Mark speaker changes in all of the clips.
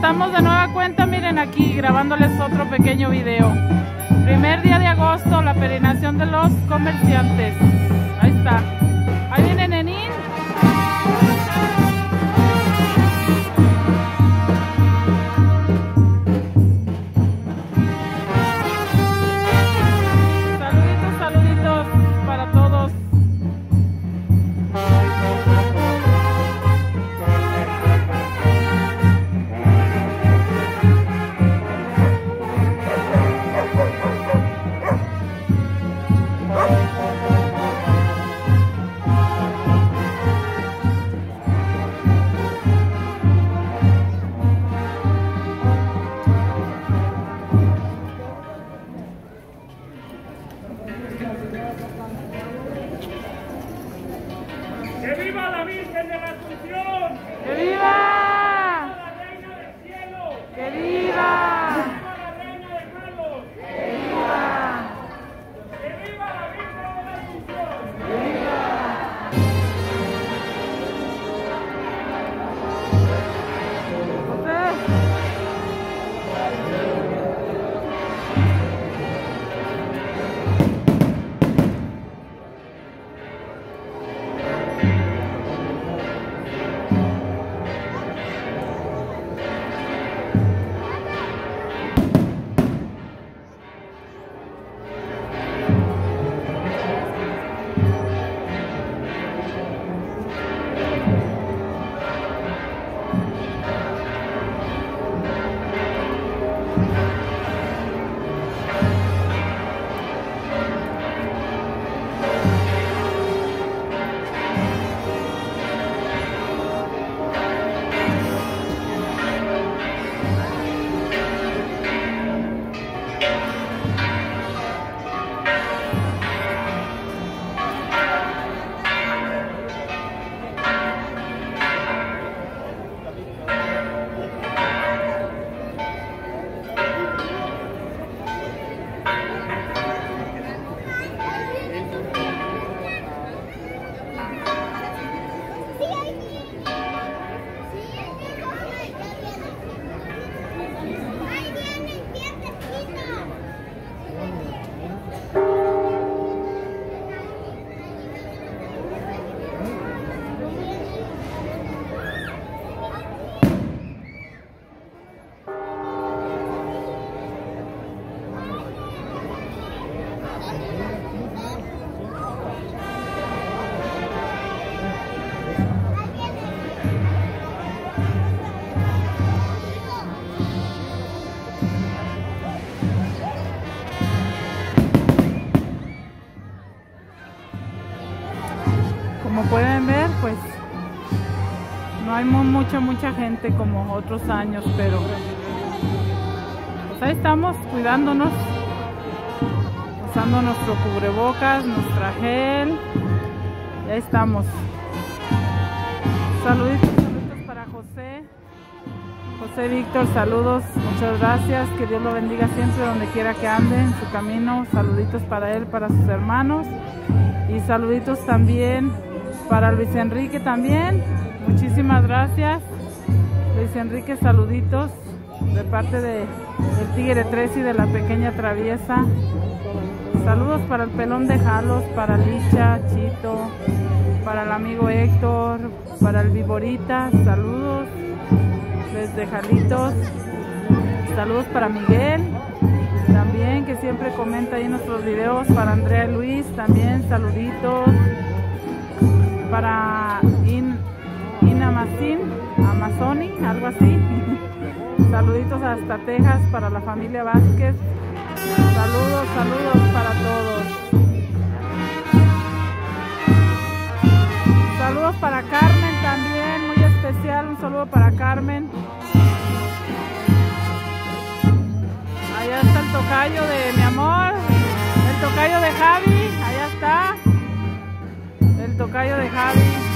Speaker 1: estamos de nueva cuenta, miren aquí grabándoles otro pequeño video. Primer día de agosto, la peregrinación de los comerciantes. Ahí está.
Speaker 2: ¡Que viva la Virgen de la Asunción!
Speaker 1: ¡Que viva!
Speaker 2: ¡La Reina del Cielo!
Speaker 1: ¡Que viva! Como pueden ver, pues no hay mu- mucha, mucha gente como otros años, pero pues ahí estamos cuidándonos, usando nuestro cubrebocas, nuestra gel, y ahí estamos. Saluditos, saluditos para José. José Víctor, saludos, muchas gracias, que Dios lo bendiga siempre donde quiera que ande en su camino. Saluditos para él, para sus hermanos y saluditos también para Luis Enrique también. Muchísimas gracias. Luis Enrique, saluditos de parte de el Tigre 3 y de la pequeña traviesa. Saludos para el pelón de Jalos, para Licha, Chito, para el amigo Héctor, para el Viborita, saludos desde Jalitos. Saludos para Miguel, también que siempre comenta ahí nuestros videos. Para Andrea y Luis, también saluditos. Para In, Inamacin, Amazoni, algo así. Saluditos hasta Texas para la familia Vázquez. Saludos, saludos para todos. Saludos para Carmen también, muy especial. Un saludo para Carmen. Allá está el tocayo de mi amor. El tocayo de Javi. Allá está. Tocayo de Javi.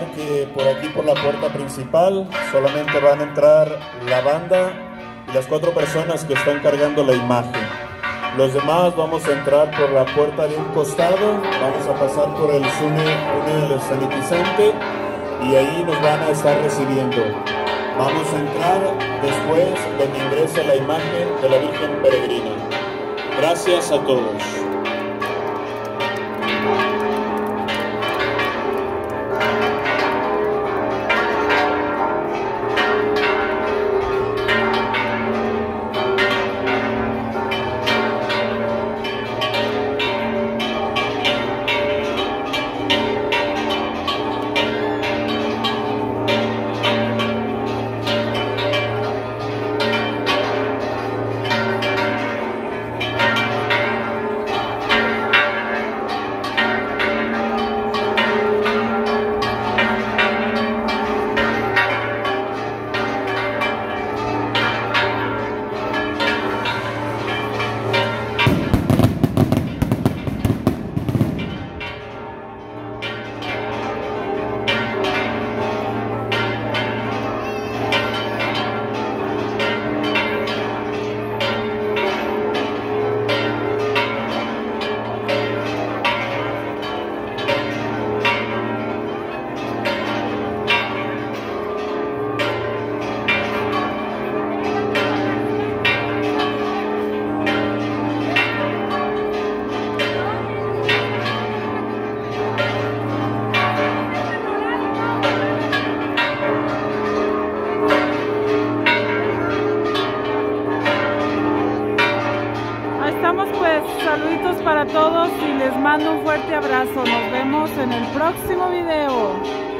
Speaker 3: Recordar que por aquí, por la puerta principal, solamente van a entrar la banda y las cuatro personas que están cargando la imagen. Los demás vamos a entrar por la puerta de un costado, vamos a pasar por el túnel sanitizante y ahí nos van a estar recibiendo. Vamos a entrar después donde ingresa la imagen de la Virgen Peregrina. Gracias a todos.
Speaker 1: Saluditos para todos y les mando un fuerte abrazo. Nos vemos en el próximo video.